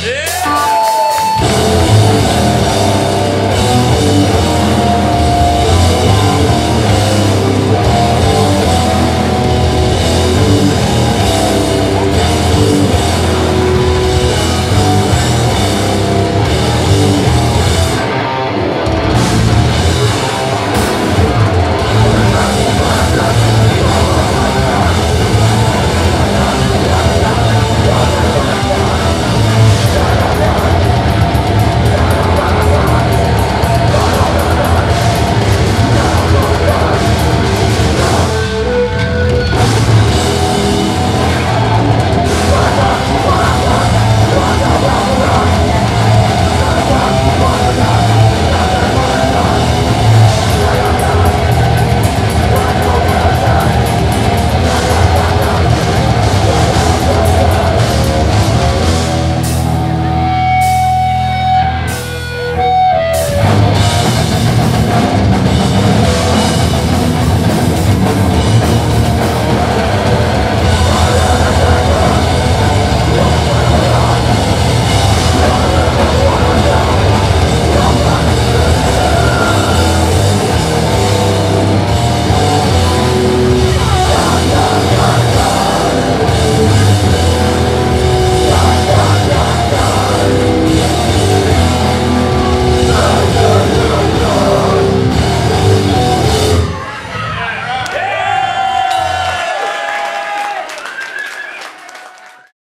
Yeah.